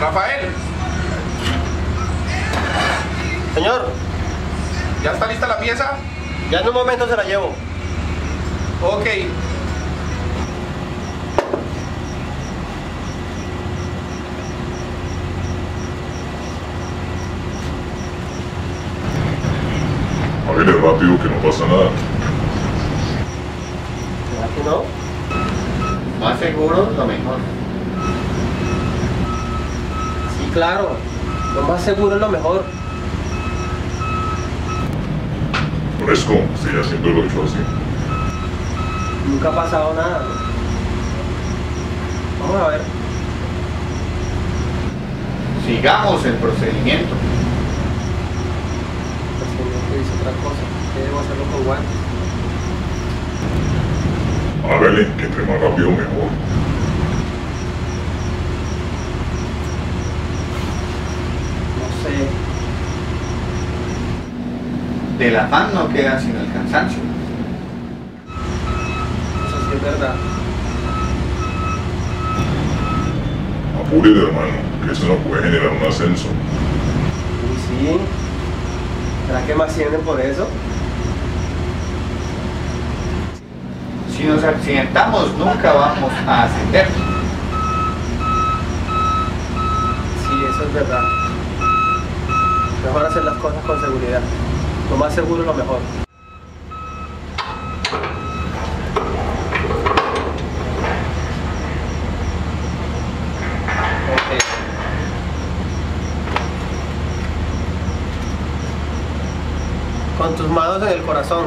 Rafael. Señor. ¿Ya está lista la pieza? Ya en un momento se la llevo. Ok. Hágale rápido que no pasa nada. ¿Será que no? Más seguro, lo mejor. Claro. Lo más seguro es lo mejor. Fresco, sigue haciendo lo hecho así. Nunca ha pasado nada. Vamos a ver. Sigamos el procedimiento. El dice otra cosa. ¿Qué debo hacerlo con guantes? Hágale, que entre más rápido mejor. No sé. Del afán no queda sino el cansancio. Eso sí es verdad. Apure, hermano, que eso nos puede generar un ascenso. Uy, sí. ¿Será que más tienen por eso? Si nos accidentamos, nunca vamos a ascender. Sí, eso es verdad. Mejor hacer las cosas con seguridad. Lo más seguro es lo mejor. Con tus manos en el corazón,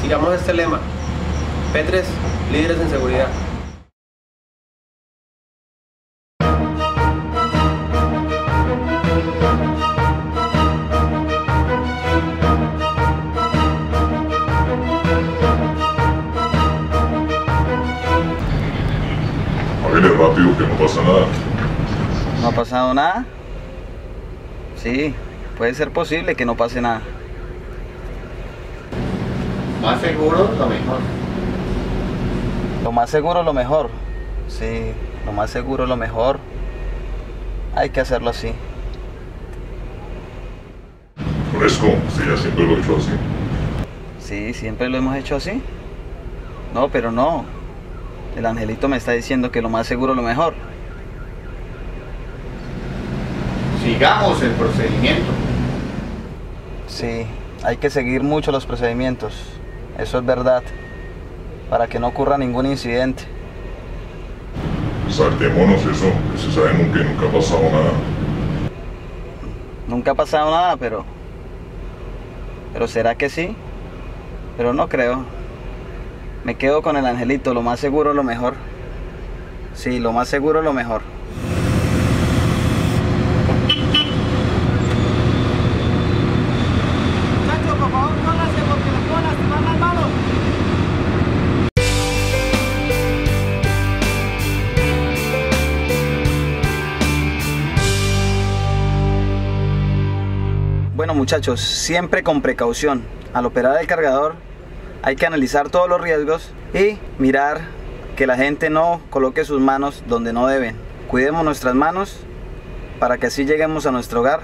sigamos este lema. P3, líderes en seguridad. Hágale rápido que no pasa nada. ¿No ha pasado nada? Sí, puede ser posible que no pase nada. Más seguro, lo mejor. Lo más seguro, lo mejor. Sí, lo más seguro, lo mejor. Hay que hacerlo así. Fresco, sigue haciendo lo hecho así. Sí, siempre lo hemos hecho así. No, pero no. El angelito me está diciendo que lo más seguro, lo mejor. Sigamos el procedimiento. Sí, hay que seguir mucho los procedimientos. Eso es verdad. Para que no ocurra ningún incidente. Saltémonos eso, que si sabemos que nunca ha pasado nada. Nunca ha pasado nada, pero... Pero ¿será que sí? Pero no creo. Me quedo con el angelito, lo más seguro, lo mejor. Sí, lo más seguro, lo mejor. Bueno muchachos, siempre con precaución. Al operar el cargador hay que analizar todos los riesgos y mirar que la gente no coloque sus manos donde no deben. Cuidemos nuestras manos para que así lleguemos a nuestro hogar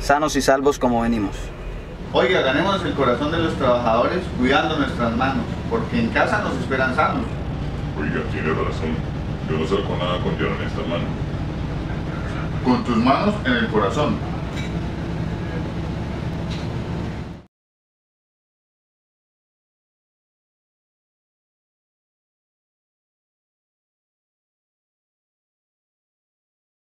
sanos y salvos como venimos. Oiga, ganemos el corazón de los trabajadores cuidando nuestras manos, porque en casa nos esperan sanos. Oiga, tiene razón. Yo no saco nada con llevar en esta mano. Con tus manos en el corazón.